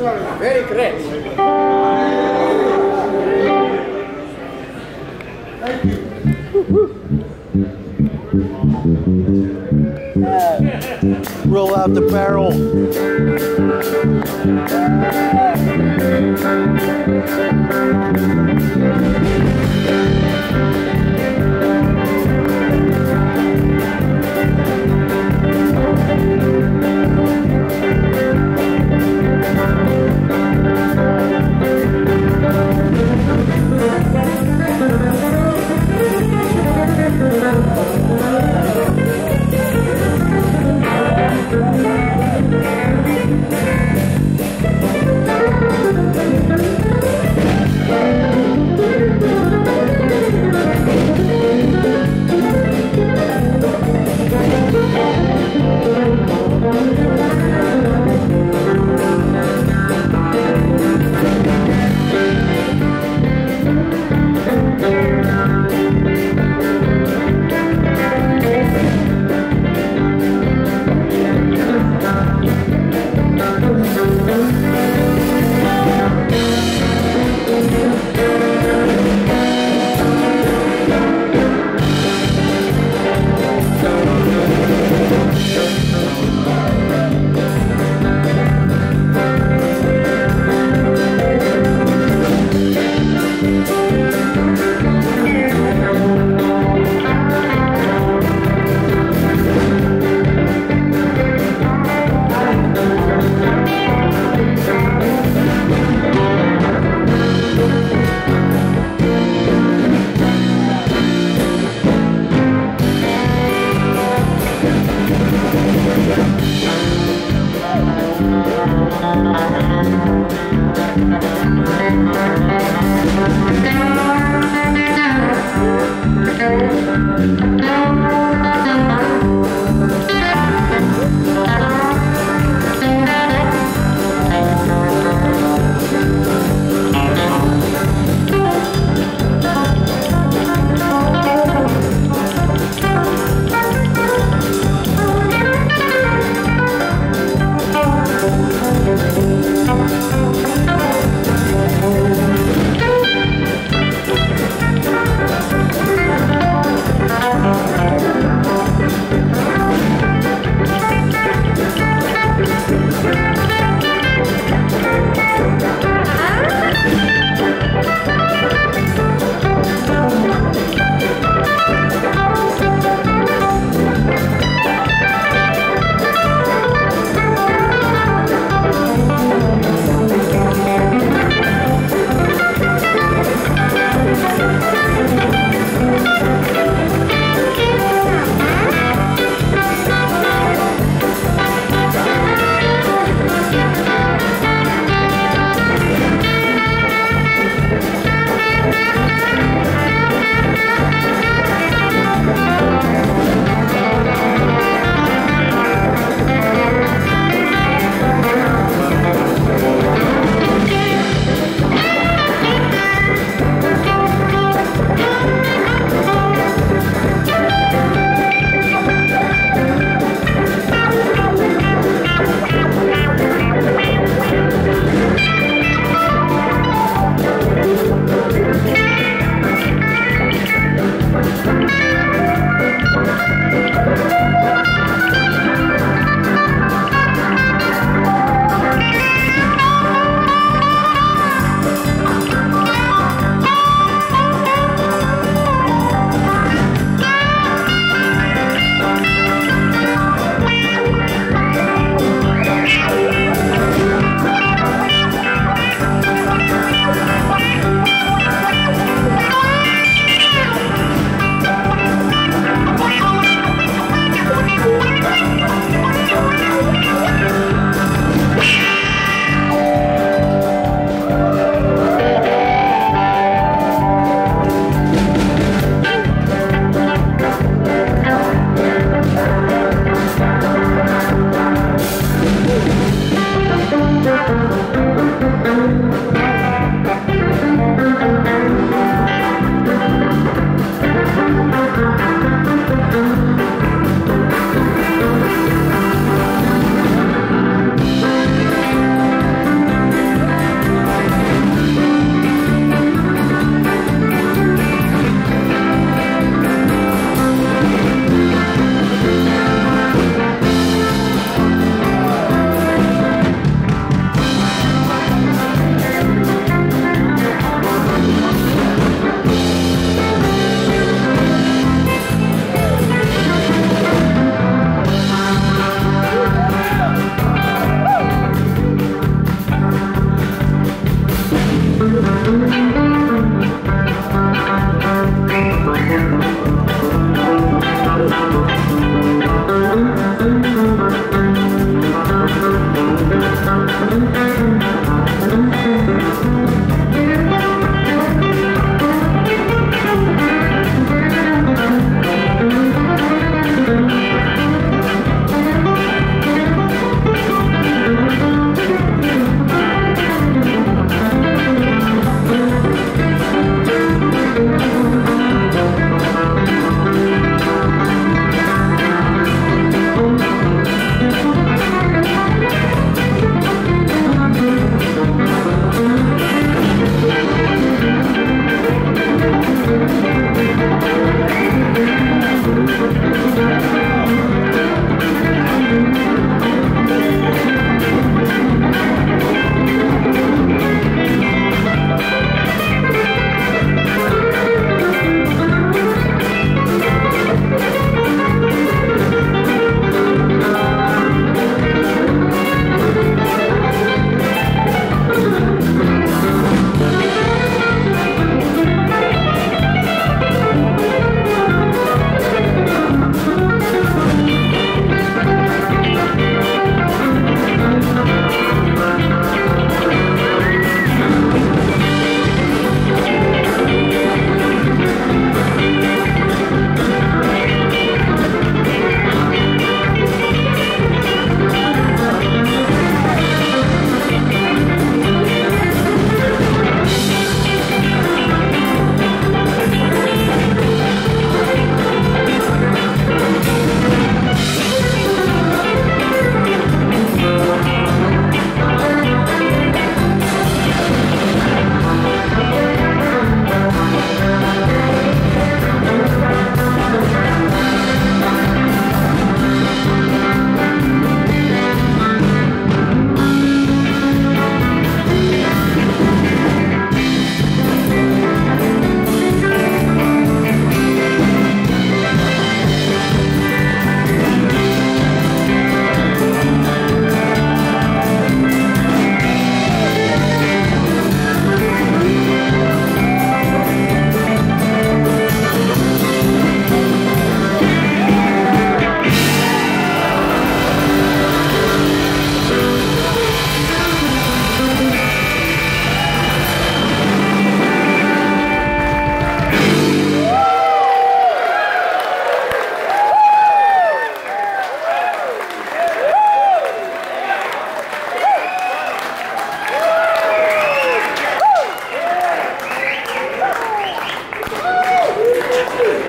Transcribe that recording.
Very great. Roll out the barrel. Música